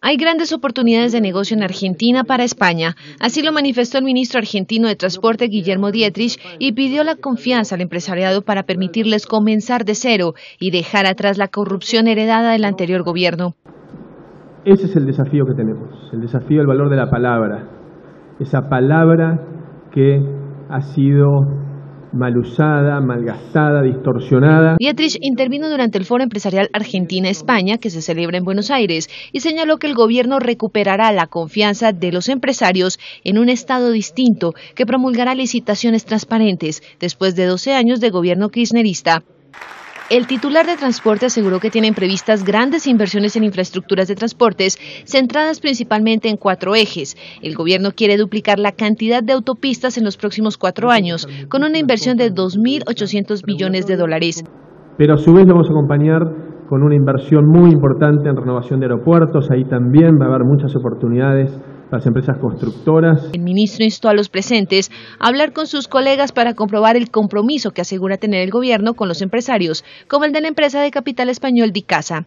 Hay grandes oportunidades de negocio en Argentina para España. Así lo manifestó el ministro argentino de Transporte Guillermo Dietrich y pidió la confianza al empresariado para permitirles comenzar de cero y dejar atrás la corrupción heredada del anterior gobierno. Ese es el desafío que tenemos, el desafío del valor de la palabra. Esa palabra que ha sido mal usada, malgastada, distorsionada. Dietrich intervino durante el Foro Empresarial Argentina-España que se celebra en Buenos Aires y señaló que el gobierno recuperará la confianza de los empresarios en un Estado distinto que promulgará licitaciones transparentes después de 12 años de gobierno kirchnerista. El titular de transporte aseguró que tienen previstas grandes inversiones en infraestructuras de transportes centradas principalmente en cuatro ejes. El gobierno quiere duplicar la cantidad de autopistas en los próximos cuatro años, con una inversión de 2.800 billones de dólares. Pero a su vez lo vamos a acompañar con una inversión muy importante en renovación de aeropuertos. Ahí también va a haber muchas oportunidades las empresas constructoras. El ministro instó a los presentes a hablar con sus colegas para comprobar el compromiso que asegura tener el gobierno con los empresarios, como el de la empresa de capital español Dicasa.